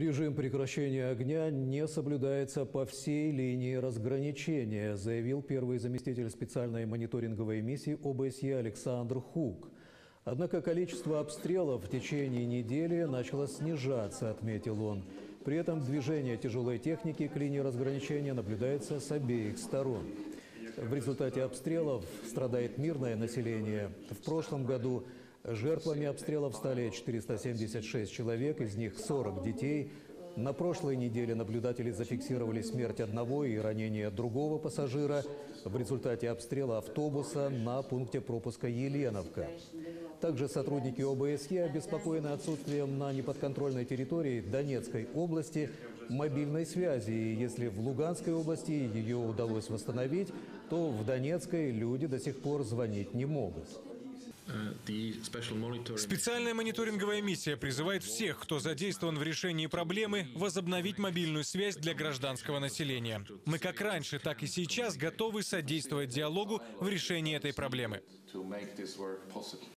Режим прекращения огня не соблюдается по всей линии разграничения, заявил первый заместитель специальной мониторинговой миссии ОБСЕ Александр Хук. Однако количество обстрелов в течение недели начало снижаться, отметил он. При этом движение тяжелой техники к линии разграничения наблюдается с обеих сторон. В результате обстрелов страдает мирное население. В прошлом году жертвами обстрелов стали 476 человек, из них 40 детей. На прошлой неделе наблюдатели зафиксировали смерть одного и ранение другого пассажира в результате обстрела автобуса на пункте пропуска Еленовка. Также сотрудники ОБСЕ обеспокоены отсутствием на неподконтрольной территории Донецкой области мобильной связи. И если в Луганской области ее удалось восстановить, то в Донецкой люди до сих пор звонить не могут. Специальная мониторинговая миссия призывает всех, кто задействован в решении проблемы, возобновить мобильную связь для гражданского населения. Мы как раньше, так и сейчас готовы содействовать диалогу в решении этой проблемы.